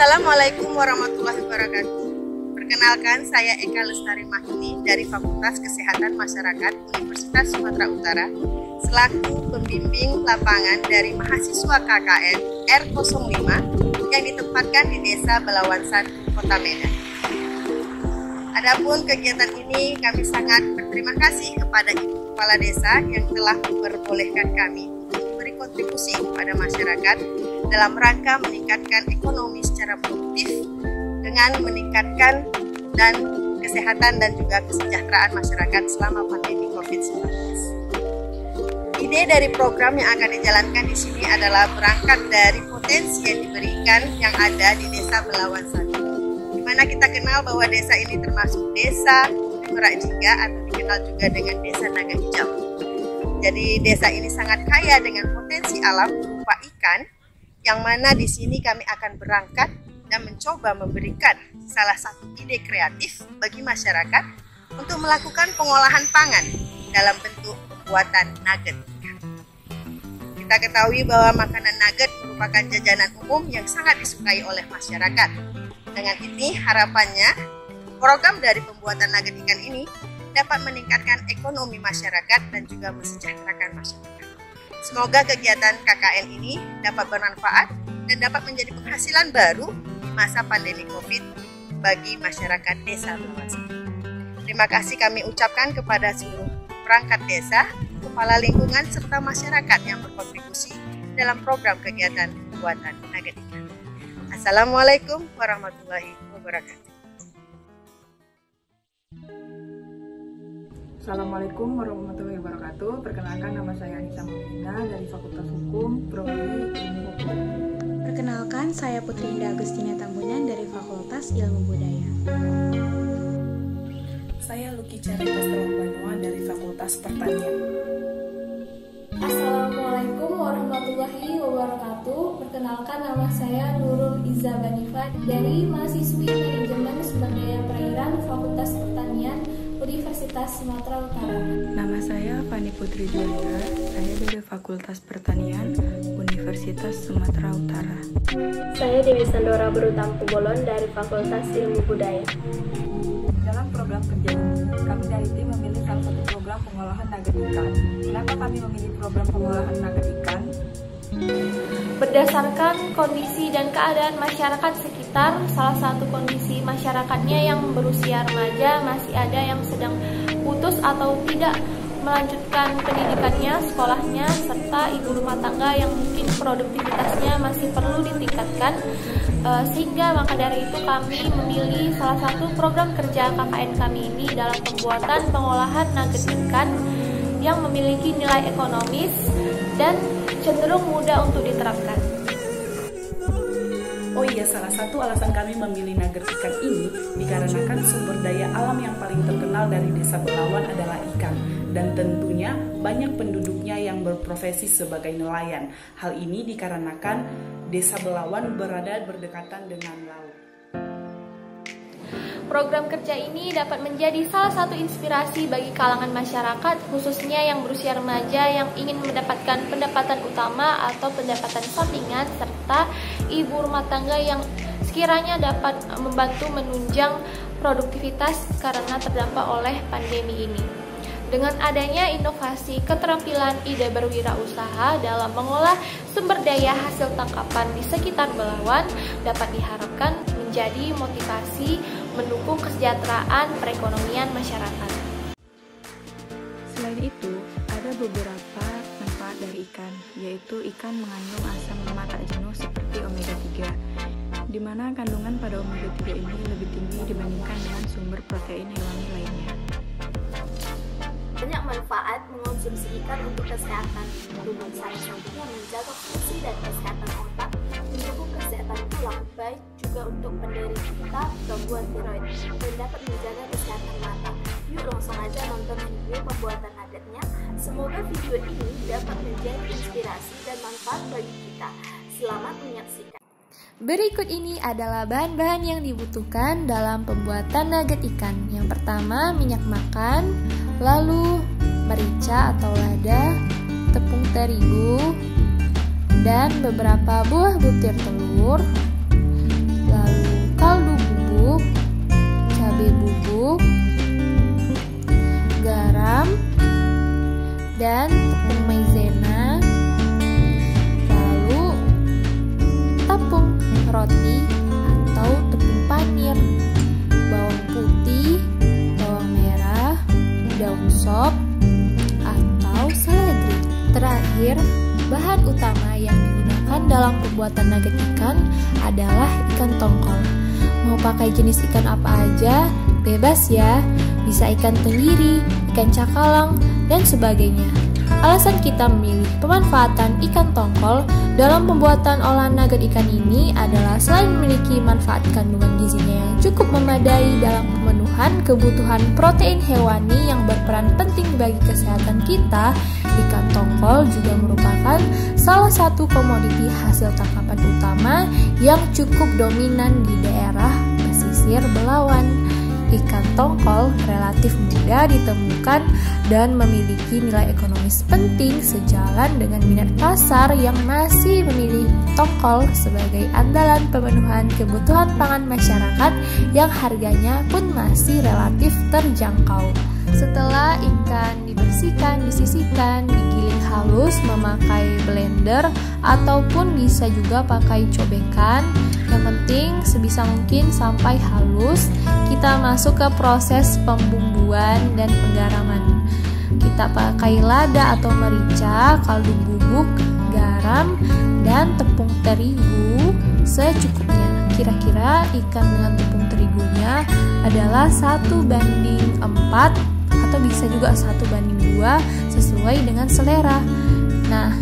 Assalamualaikum warahmatullahi wabarakatuh. Perkenalkan, saya Eka Lestari Mahini dari Fakultas Kesehatan Masyarakat Universitas Sumatera Utara selaku pembimbing lapangan dari mahasiswa KKN R05 yang ditempatkan di Desa Belawan 1, Kota Medan. Adapun kegiatan ini kami sangat berterima kasih kepada Ibu Kepala Desa yang telah memperbolehkan kami untuk memberi kontribusi kepada masyarakat dalam rangka meningkatkan ekonomi secara produktif dengan meningkatkan dan kesehatan dan juga kesejahteraan masyarakat selama pandemi COVID-19. Ide dari program yang akan dijalankan di sini adalah berangkat dari potensi yang diberikan yang ada di Desa Belawan Satu, di mana kita kenal bahwa desa ini termasuk desa Merak Jingga atau dikenal juga dengan Desa Naga Hijau. Jadi desa ini sangat kaya dengan potensi alam berupa ikan yang mana di sini kami akan berangkat dan mencoba memberikan salah satu ide kreatif bagi masyarakat untuk melakukan pengolahan pangan dalam bentuk pembuatan nugget Kita ketahui bahwa makanan nugget merupakan jajanan umum yang sangat disukai oleh masyarakat. Dengan ini harapannya program dari pembuatan nugget ikan ini dapat meningkatkan ekonomi masyarakat dan juga mesejahterakan masyarakat. Semoga kegiatan KKN ini dapat bermanfaat dan dapat menjadi penghasilan baru di masa pandemi COVID bagi masyarakat desa Bawaslu. Terima kasih kami ucapkan kepada seluruh perangkat desa, kepala lingkungan, serta masyarakat yang berkontribusi dalam program kegiatan buatan ikan. Assalamualaikum warahmatullahi wabarakatuh. Assalamualaikum warahmatullahi wabarakatuh. Perkenalkan nama saya Anissa Mumina dari Fakultas Hukum Prodi Ilmu Hukum. Perkenalkan saya Putri Indah Agustina Tambunan dari Fakultas Ilmu Budaya. Saya Luki Carita Banua dari Fakultas Pertanian. Assalamualaikum warahmatullahi wabarakatuh. Perkenalkan nama saya Nurul Iza Banifa dari mahasiswi Manajemen Sumber Daya Perairan Fakultas Pertanian Universitas Sumatera Utara. Nama saya Fani Putri Julia, saya dari Fakultas Pertanian Universitas Sumatera Utara. Saya Dewi Sandora Berutampu Bolon dari Fakultas Ilmu Budaya. Dalam program kerja ini, kami dari tim memilih salah satu program pengolahan nugget ikan. Kenapa kami memilih program pengolahan nugget ikan? Berdasarkan kondisi dan keadaan masyarakat sekitar, salah satu kondisi masyarakatnya yang berusia remaja masih ada yang sedang putus atau tidak melanjutkan pendidikannya, sekolahnya, serta ibu rumah tangga yang mungkin produktivitasnya masih perlu ditingkatkan. Eh, sehingga maka dari itu kami memilih salah satu program kerja KKN kami ini dalam pembuatan pengolahan nugget ikan yang memiliki nilai ekonomis dan cenderung mudah untuk diterapkan. Oh iya, salah satu alasan kami memilih nugget ikan ini dikarenakan sumber daya alam yang paling terkenal dari Desa Belawan adalah ikan dan tentunya banyak penduduknya yang berprofesi sebagai nelayan. Hal ini dikarenakan Desa Belawan berada berdekatan dengan laut. Program kerja ini dapat menjadi salah satu inspirasi bagi kalangan masyarakat, khususnya yang berusia remaja yang ingin mendapatkan pendapatan utama atau pendapatan sampingan, serta ibu rumah tangga yang sekiranya dapat membantu menunjang produktivitas karena terdampak oleh pandemi ini. Dengan adanya inovasi keterampilan ide berwirausaha dalam mengolah sumber daya hasil tangkapan di sekitar Belawan dapat diharapkan menjadi motivasi mendukung kesejahteraan perekonomian masyarakat. Selain itu, ada beberapa manfaat dari ikan, yaitu ikan mengandung asam lemak tak jenuh seperti omega 3, di mana kandungan pada omega 3 ini lebih tinggi dibandingkan dengan sumber protein hewani lainnya. Banyak manfaat mengonsumsi ikan untuk kesehatan. Tubuh salah satunya menjaga fungsi dan kesehatan tulang, baik juga untuk penderita gangguan tiroid dan dapat menjaga kesehatan mata. Yuk langsung aja nonton video pembuatan nuggetnya. Semoga video ini dapat menjadi inspirasi dan manfaat bagi kita. Selamat menyaksikan. Berikut ini adalah bahan-bahan yang dibutuhkan dalam pembuatan nugget ikan. Yang pertama, minyak makan, lalu merica atau lada, tepung terigu, dan beberapa buah butir telur, sop, atau seledri. Terakhir, bahan utama yang digunakan dalam pembuatan nugget ikan adalah ikan tongkol. Mau pakai jenis ikan apa aja, bebas ya. Bisa ikan tenggiri, ikan cakalang, dan sebagainya. Alasan kita memilih pemanfaatan ikan tongkol dalam pembuatan olahan nugget ikan ini adalah selain memiliki manfaat kandungan gizinya yang cukup memadai dalam pemenuhan kebutuhan protein hewani yang berperan penting bagi kesehatan kita, ikan tongkol juga merupakan salah satu komoditi hasil tangkapan utama yang cukup dominan di daerah pesisir Belawan ikan tongkol relatif mudah ditemukan dan memiliki nilai ekonomis penting sejalan dengan minat pasar yang masih memilih tongkol sebagai andalan pemenuhan kebutuhan pangan masyarakat yang harganya pun masih relatif terjangkau. Setelah ikan dibersihkan, disisihkan, digiling halus memakai blender ataupun bisa juga pakai cobekan. Yang penting sebisa mungkin sampai halus, kita masuk ke proses pembumbuan dan penggaraman. Kita pakai lada atau merica, kaldu bubuk, garam, dan tepung terigu secukupnya. Kira-kira ikan dengan tepung terigunya adalah satu banding 4 atau bisa juga satu banding dua sesuai dengan selera. Nah,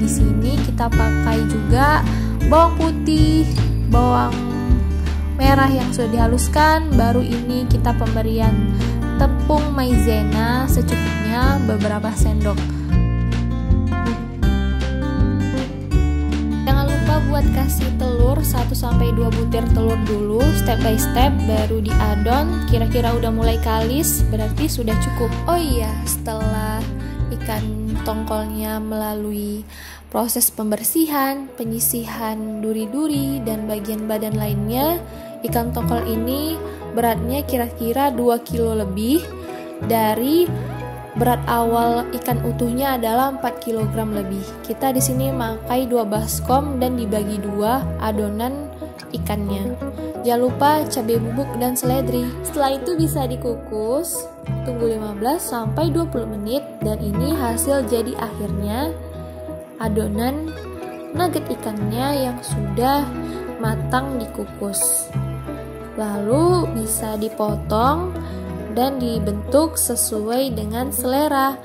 di sini kita pakai juga bawang putih, bawang merah yang sudah dihaluskan. Baru ini kita pemberian tepung maizena secukupnya beberapa sendok. Buat kasih telur 1-2 butir telur dulu step by step baru diadon. Kira-kira udah mulai kalis berarti sudah cukup. Oh iya setelah ikan tongkolnya melalui proses pembersihan penyisihan duri-duri dan bagian badan lainnya ikan tongkol ini beratnya kira-kira 2 kilo lebih dari Berat awal ikan utuhnya adalah 4 kg lebih. Kita di sini memakai 2 baskom dan dibagi dua adonan ikannya. Jangan lupa cabai bubuk dan seledri. Setelah itu bisa dikukus, tunggu 15 sampai 20 menit dan ini hasil jadi akhirnya adonan nugget ikannya yang sudah matang dikukus. Lalu bisa dipotong dan dibentuk sesuai dengan selera.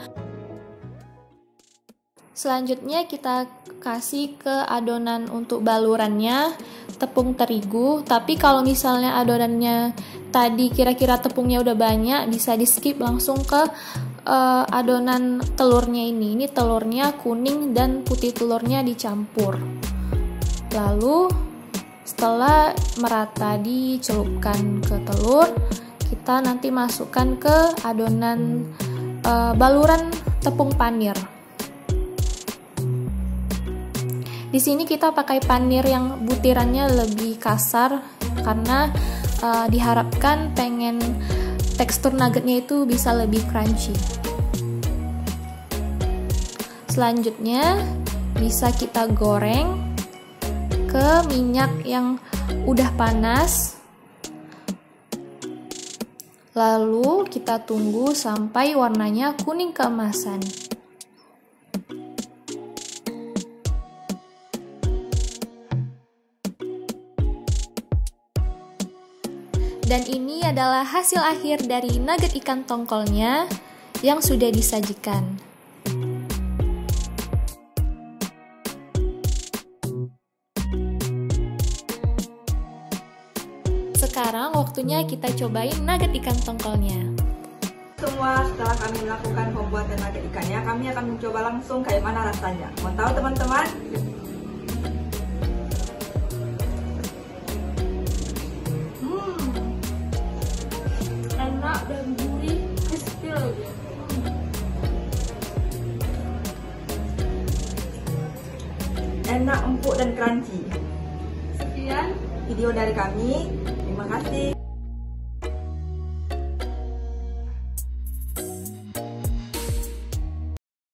Selanjutnya kita kasih ke adonan untuk balurannya tepung terigu. Tapi kalau misalnya adonannya tadi kira-kira tepungnya udah banyak, bisa di skip langsung ke uh, adonan telurnya ini. Ini telurnya kuning dan putih telurnya dicampur. Lalu setelah merata dicelupkan ke telur, kita nanti masukkan ke adonan e, baluran tepung panir. Di sini kita pakai panir yang butirannya lebih kasar karena e, diharapkan pengen tekstur nuggetnya itu bisa lebih crunchy. Selanjutnya bisa kita goreng ke minyak yang udah panas Lalu kita tunggu sampai warnanya kuning keemasan. Dan ini adalah hasil akhir dari nugget ikan tongkolnya yang sudah disajikan. Sekarang waktunya kita cobain nugget ikan tongkolnya. Semua setelah kami melakukan pembuatan nugget ikannya, kami akan mencoba langsung kayak mana rasanya. Mau tahu teman-teman? Hmm, enak dan gurih, crispy lagi. Enak, empuk dan crunchy. Sekian video dari kami. Terima kasih.